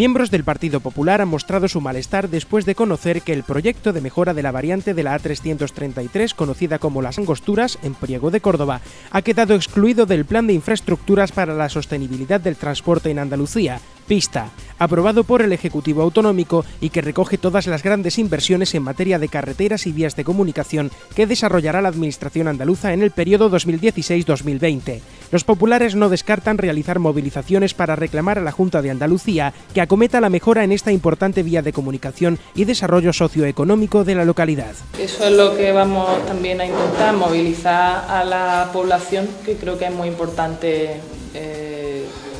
Miembros del Partido Popular han mostrado su malestar después de conocer que el proyecto de mejora de la variante de la A333, conocida como Las Angosturas, en Priego de Córdoba, ha quedado excluido del Plan de Infraestructuras para la Sostenibilidad del Transporte en Andalucía, Pista, aprobado por el Ejecutivo Autonómico y que recoge todas las grandes inversiones en materia de carreteras y vías de comunicación que desarrollará la Administración andaluza en el periodo 2016-2020. Los populares no descartan realizar movilizaciones para reclamar a la Junta de Andalucía que acometa la mejora en esta importante vía de comunicación y desarrollo socioeconómico de la localidad. Eso es lo que vamos también a intentar, movilizar a la población, que creo que es muy importante. Eh,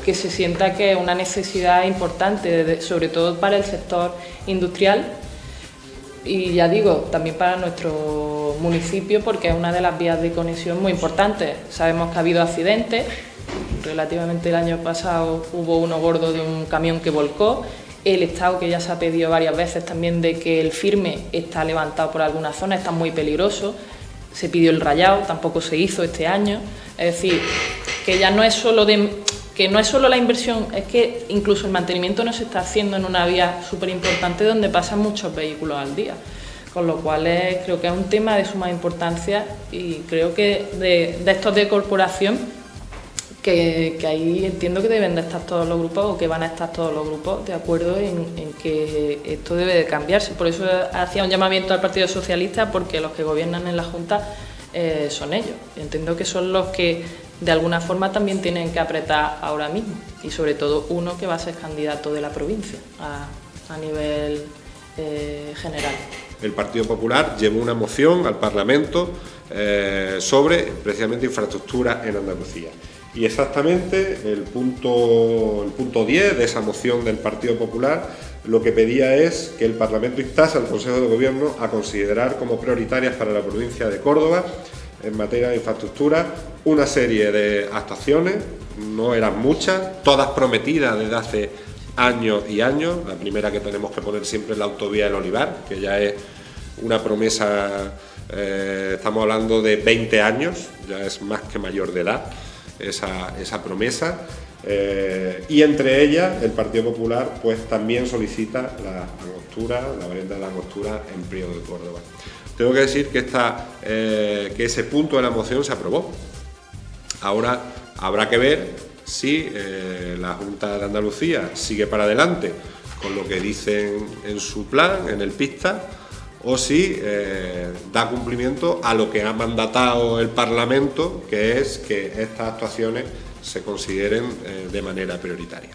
que se sienta que es una necesidad importante, sobre todo para el sector industrial. Y ya digo, también para nuestro municipio porque es una de las vías de conexión muy importantes. Sabemos que ha habido accidentes, relativamente el año pasado hubo uno gordo de un camión que volcó, el Estado que ya se ha pedido varias veces también de que el firme está levantado por alguna zona, está muy peligroso, se pidió el rayado, tampoco se hizo este año, es decir, que ya no es solo de que no es solo la inversión, es que incluso el mantenimiento no se está haciendo en una vía súper importante donde pasan muchos vehículos al día. Con lo cual creo que es un tema de suma importancia y creo que de, estos de corporación, que, ahí entiendo que deben de estar todos los grupos o que van a estar todos los grupos de acuerdo en, que esto debe de cambiarse. Por eso hacía un llamamiento al Partido Socialista porque los que gobiernan en la Junta eh, son ellos. Entiendo que son los que de alguna forma también tienen que apretar ahora mismo y sobre todo uno que va a ser candidato de la provincia a, nivel eh, general. El Partido Popular llevó una moción al Parlamento eh, sobre precisamente infraestructura en Andalucía. Y exactamente el punto, el punto 10 de esa moción del Partido Popular lo que pedía es que el Parlamento instase al Consejo de Gobierno a considerar como prioritarias para la provincia de Córdoba en materia de infraestructura una serie de actuaciones, no eran muchas, todas prometidas desde hace años y años. La primera que tenemos que poner siempre es la autovía del Olivar, que ya es una promesa, eh, estamos hablando de 20 años, ya es más que mayor de edad esa, promesa. Eh, y entre ellas el Partido Popular pues también solicita la angostura, la variante de la angostura en Prío de Córdoba. Tengo que decir que, eh, que ese punto de la moción se aprobó. Ahora habrá que ver si eh, la Junta de Andalucía sigue para adelante con lo que dicen en su plan, en el pista, o si da cumplimiento a lo que ha mandatado el Parlamento, que es que estas actuaciones se consideren eh, de manera prioritaria.